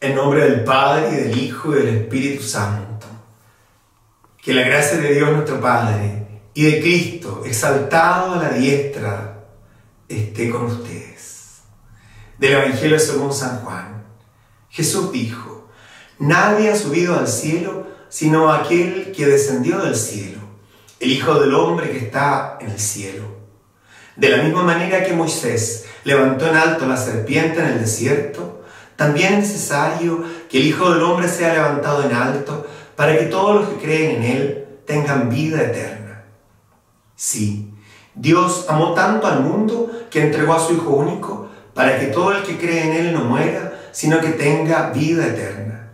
En nombre del Padre y del Hijo y del Espíritu Santo. Que la gracia de Dios nuestro Padre y de Cristo, exaltado a la diestra, esté con ustedes. Del Evangelio según San Juan. Jesús dijo, Nadie ha subido al cielo sino aquel que descendió del cielo, el Hijo del Hombre que está en el cielo. De la misma manera que Moisés levantó en alto la serpiente en el desierto, también es necesario que el Hijo del Hombre sea levantado en alto para que todos los que creen en Él tengan vida eterna. Sí, Dios amó tanto al mundo que entregó a su Hijo único para que todo el que cree en Él no muera, sino que tenga vida eterna.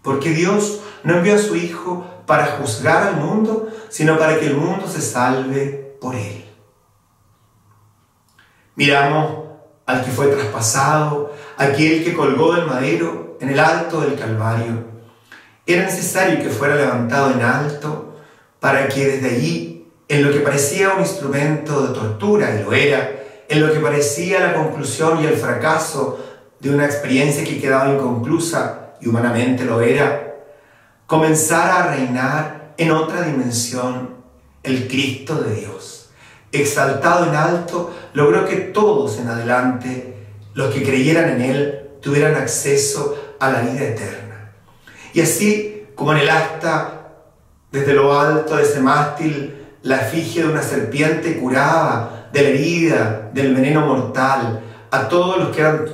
Porque Dios no envió a su Hijo para juzgar al mundo, sino para que el mundo se salve por Él. Miramos al que fue traspasado, aquel que colgó del madero en el alto del Calvario. Era necesario que fuera levantado en alto para que desde allí, en lo que parecía un instrumento de tortura, y lo era, en lo que parecía la conclusión y el fracaso de una experiencia que quedaba inconclusa, y humanamente lo era, comenzara a reinar en otra dimensión el Cristo de Dios exaltado en alto, logró que todos en adelante, los que creyeran en Él, tuvieran acceso a la vida eterna. Y así como en el asta, desde lo alto de ese mástil, la efigie de una serpiente curaba de la herida, del veneno mortal, a todos los que eran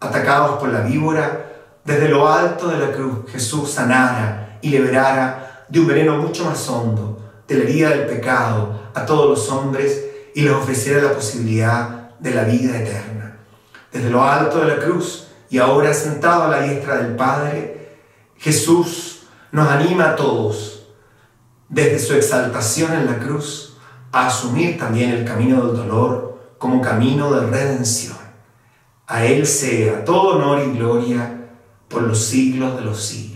atacados por la víbora, desde lo alto de la cruz Jesús sanara y liberara de un veneno mucho más hondo, herida del pecado, a todos los hombres y les ofreciera la posibilidad de la vida eterna. Desde lo alto de la cruz y ahora sentado a la diestra del Padre, Jesús nos anima a todos, desde su exaltación en la cruz, a asumir también el camino del dolor como camino de redención. A Él sea todo honor y gloria por los siglos de los siglos.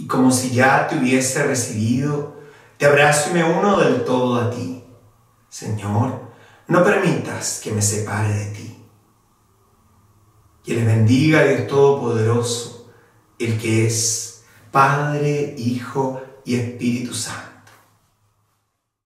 y como si ya te hubiese recibido, te abrazo y me uno del todo a ti. Señor, no permitas que me separe de ti. Que le bendiga Dios Todopoderoso, el que es Padre, Hijo y Espíritu Santo